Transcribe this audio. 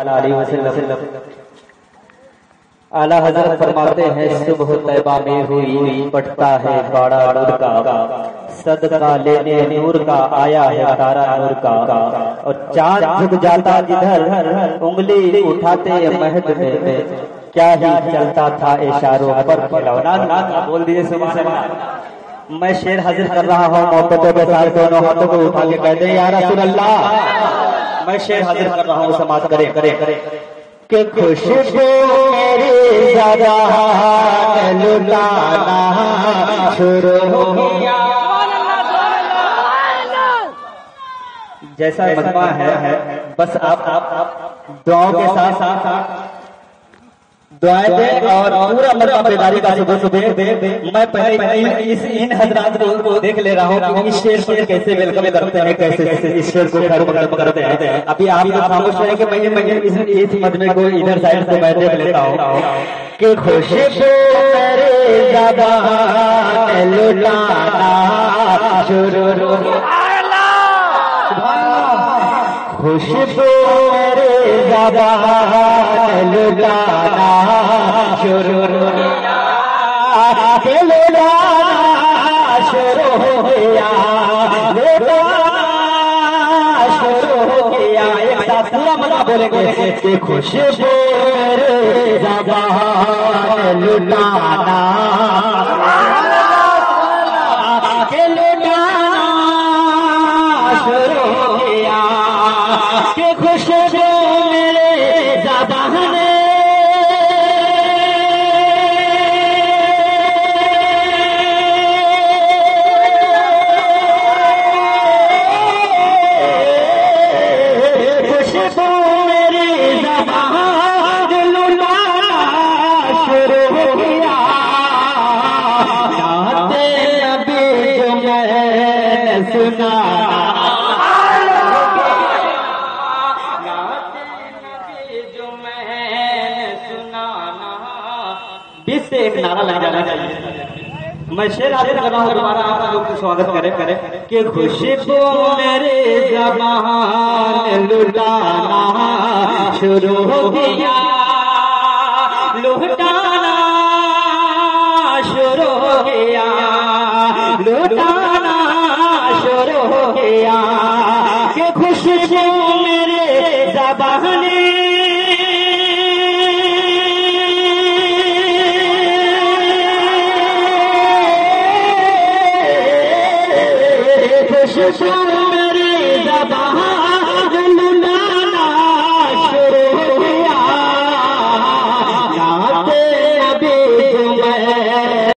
علیہ وسلم. اعلی حضرت فرماتے ہیں، صبح طیبہ میں ہوئی پٹتا ہے باڑا نور کا. صدقہ لینے نور کا آیا ہے تارا نور کا. اور چاند جھک جاتا جدھر انگلی اٹھاتے مہد میں. کیا ہی چلتا تھا اشاروں پر کھلونا بول دیجیے سبحان اللہ. میں شیر حاضر کر رہا ہوں محبتوں کے ساتھ دونوں ہاتھوں کو اٹھا کے کہتے ہیں یا رسول اللہ میں شیر حاضر کر رہا ہوں سماعت کرے کرے کرے کہ خوشبو میری زبان لٹانا شروع ہو گیا۔ جیسا مجمع ہے بس آپ آپ دعاؤں کے ساتھ ساتھ دعائیں دیں اور پورا مطلب بیداری کا میں پہلے اس ان حضرات کو دیکھ لے رہا ہوں کہ اس شیر کو کیسے ویلکم کرتے ہیں کیسے اس شیر کو خیر مقدم کرتے ہیں۔ ابھی آپ لوگ خاموش رہے کہ میں میں اس مجمع کو ادھر سائڈ سے میں دیکھ لیتا ہوں۔ کہ ہو خوشبو میرے زبان لٹانا شروع۔ ہو گیا کہ لٹانا شروع ہو گیا لٹانا ابھی جو میں سنا بیس سے ایک نعرہ لگ جانا چاہیے میں شیر حاضر کر رہا ہوں دوبارہ آپ لوگ کو سواگت کرے کرے کہ خوشبو میرے زبان لٹانا شروع ہو گیا لٹانا لٹانا شروع ہو گیا۔ کہ خوشبو میرے زبان۔ خوشبو